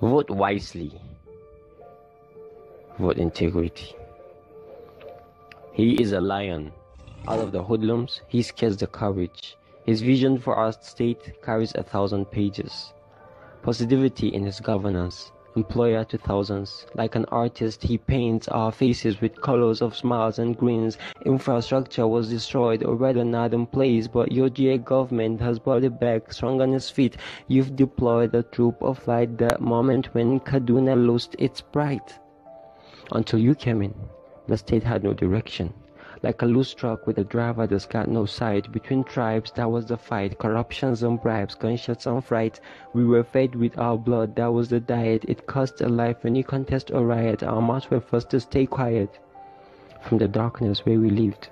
Vote wisely. Vote integrity. He is a lion. Out of the hoodlums, he scares the courage. His vision for our state carries a thousand pages. Positivity in his governance, employer to thousands. Like an artist, he paints our faces with colors of smiles and grins. Infrastructure was destroyed or rather not in place, but your GA government has brought it back, strong on its feet. You've deployed a troop of light that moment when Kaduna lost its pride. Until you came in, the state had no direction. Like a loose truck with a driver that's got no sight. Between tribes, that was the fight. Corruptions and bribes, gunshots and fright. We were fed with our blood, that was the diet. It cost a life when you contest or riot. Our mouths were forced to stay quiet from the darkness where we lived.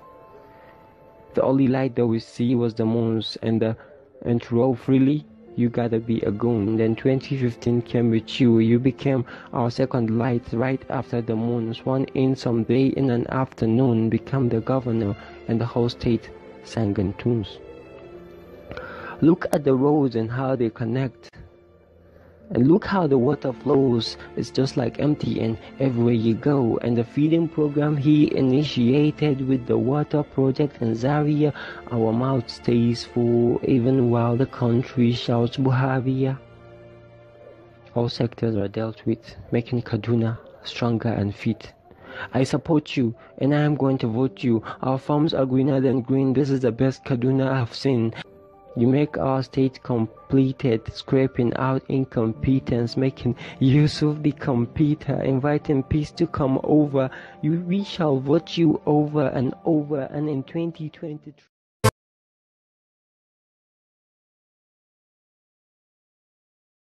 The only light that we see was the moons and the and to roll freely you gotta be a goon. Then 2015 came with you. You became our second light right after the moon. Swan in some day in an afternoon, become the governor, and the whole state sang in tunes. Look at the roads and how they connect. And look how the water flows. It's just like empty and everywhere you go. And the feeding program he initiated with the water project in Zaria, our mouth stays full even while the country shouts Buhavia. All sectors are dealt with, making Kaduna stronger and fit. I support you and I am going to vote you. Our farms are greener than green. This is the best Kaduna I've seen. You make our state completed, scraping out incompetence, making Yusuf the competitor, inviting peace to come over. You, we shall vote you over and over, and in 2023.